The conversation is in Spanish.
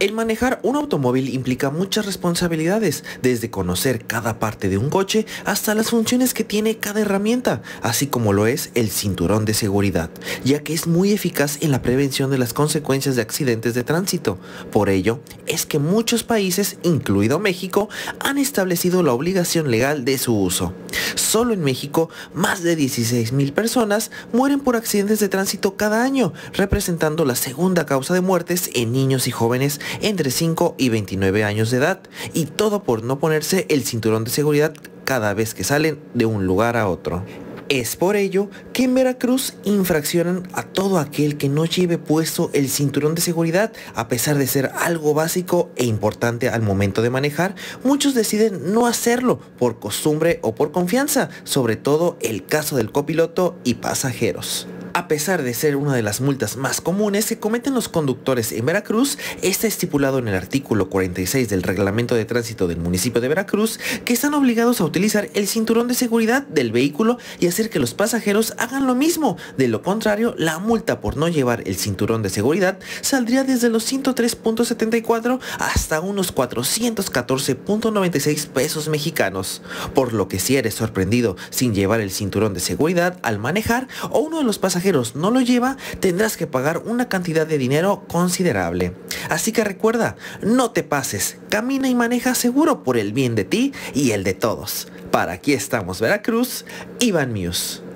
El manejar un automóvil implica muchas responsabilidades, desde conocer cada parte de un coche hasta las funciones que tiene cada herramienta, así como lo es el cinturón de seguridad, ya que es muy eficaz en la prevención de las consecuencias de accidentes de tránsito. Por ello, es que muchos países, incluido México, han establecido la obligación legal de su uso. Solo en México, más de 16.000 personas mueren por accidentes de tránsito cada año, representando la segunda causa de muertes en niños y jóvenes entre 5 y 29 años de edad, y todo por no ponerse el cinturón de seguridad cada vez que salen de un lugar a otro. Es por ello que en Veracruz infraccionan a todo aquel que no lleve puesto el cinturón de seguridad, a pesar de ser algo básico e importante al momento de manejar, muchos deciden no hacerlo por costumbre o por confianza, sobre todo el caso del copiloto y pasajeros. A pesar de ser una de las multas más comunes que cometen los conductores en Veracruz, está estipulado en el artículo 46 del reglamento de tránsito del municipio de Veracruz que están obligados a utilizar el cinturón de seguridad del vehículo y hacer que los pasajeros hagan lo mismo. De lo contrario, la multa por no llevar el cinturón de seguridad saldría desde los 103.74 hasta unos 414.96 pesos mexicanos. Por lo que si eres sorprendido sin llevar el cinturón de seguridad al manejar o uno de los pasajeros no lo lleva, tendrás que pagar una cantidad de dinero considerable. Así que recuerda, no te pases, camina y maneja seguro por el bien de ti y el de todos. Para aquí estamos Veracruz, Iván Muse.